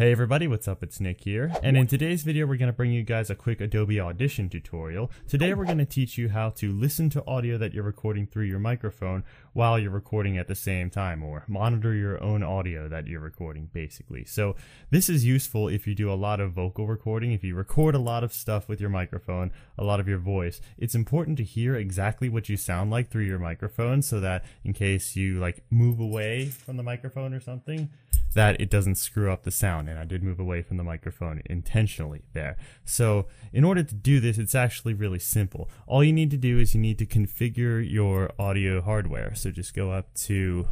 Hey everybody, what's up? It's Nick here, and in today's video we're going to bring you guys a quick Adobe Audition tutorial. Today we're going to teach you how to listen to audio that you're recording through your microphone while you're recording at the same time, or monitor your own audio that you're recording basically. So this is useful if you do a lot of vocal recording, if you record a lot of stuff with your microphone, a lot of your voice. It's important to hear exactly what you sound like through your microphone so that in case you like move away from the microphone or something, that it doesn't screw up the sound. And I did move away from the microphone intentionally there. So in order to do this, it's actually really simple. All you need to do is you need to configure your audio hardware. So just go up to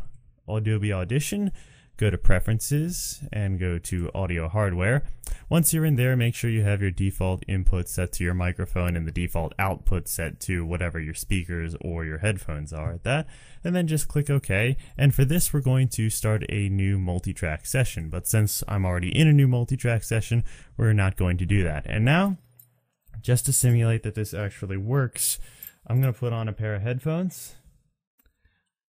Adobe Audition go to preferences and go to audio hardware. Once you're in there, make sure you have your default input set to your microphone and the default output set to whatever your speakers or your headphones are at that. And then just click OK. And for this, we're going to start a new multi-track session. But since I'm already in a new multi-track session, we're not going to do that. And now, just to simulate that this actually works, I'm going to put on a pair of headphones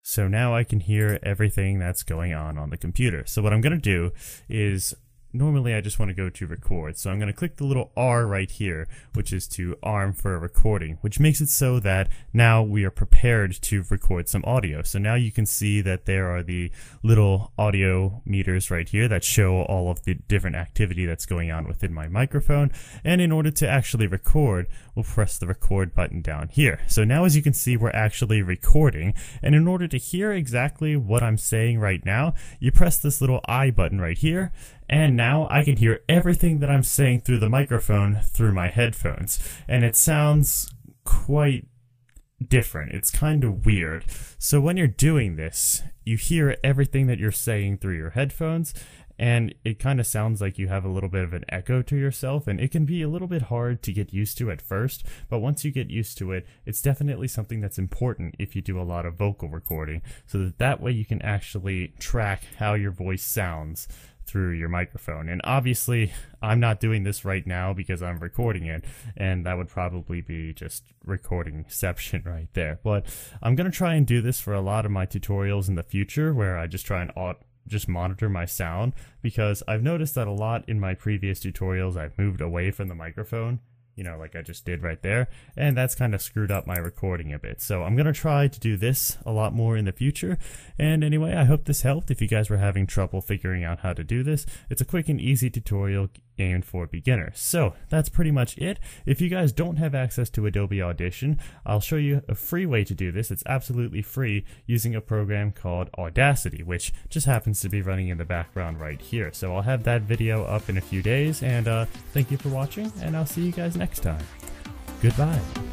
so now I can hear everything that's going on on the computer. So what I'm going to do is normally I just want to go to record. So I'm going to click the little R right here, which is to arm for a recording, which makes it so that now we are prepared to record some audio. So now you can see that there are the little audio meters right here that show all of the different activity that's going on within my microphone. And in order to actually record, we'll press the record button down here. So now as you can see, we're actually recording. And in order to hear exactly what I'm saying right now, you press this little I button right here and now I can hear everything that I'm saying through the microphone through my headphones. And it sounds quite different. It's kind of weird. So when you're doing this, you hear everything that you're saying through your headphones, and it kind of sounds like you have a little bit of an echo to yourself, and it can be a little bit hard to get used to at first, but once you get used to it, it's definitely something that's important if you do a lot of vocal recording, so that that way you can actually track how your voice sounds through your microphone. And obviously, I'm not doing this right now because I'm recording it, and that would probably be just recording exception right there. But I'm going to try and do this for a lot of my tutorials in the future where I just try and just monitor my sound because I've noticed that a lot in my previous tutorials I've moved away from the microphone you know, like I just did right there. And that's kind of screwed up my recording a bit. So I'm going to try to do this a lot more in the future. And anyway, I hope this helped. If you guys were having trouble figuring out how to do this, it's a quick and easy tutorial aimed for beginners. So that's pretty much it. If you guys don't have access to Adobe Audition, I'll show you a free way to do this. It's absolutely free using a program called Audacity, which just happens to be running in the background right here. So I'll have that video up in a few days, and uh, thank you for watching, and I'll see you guys next time. Goodbye.